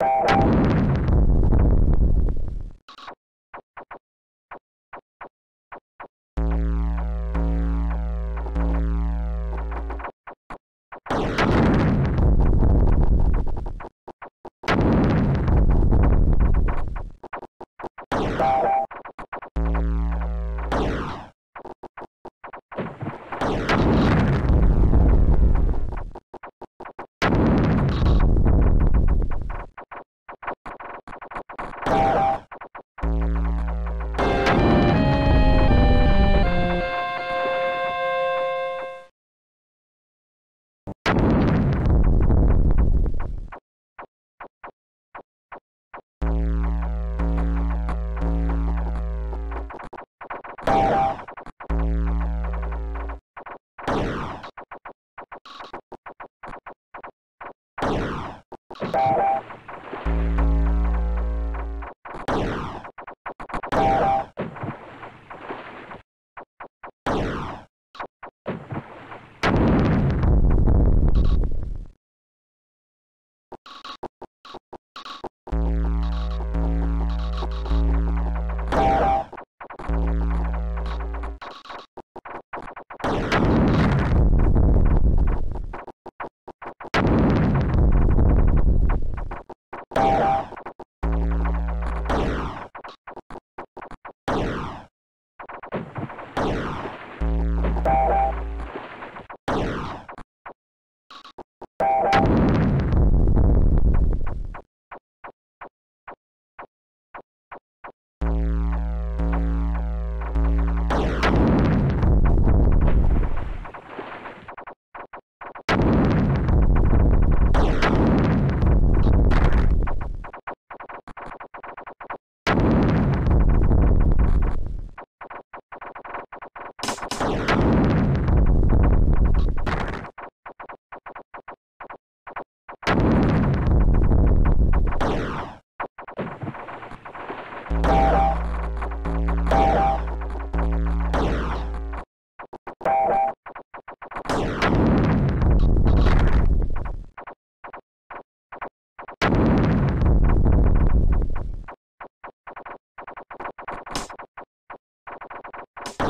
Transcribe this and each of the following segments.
Thank you. Thank you.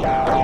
Yeah.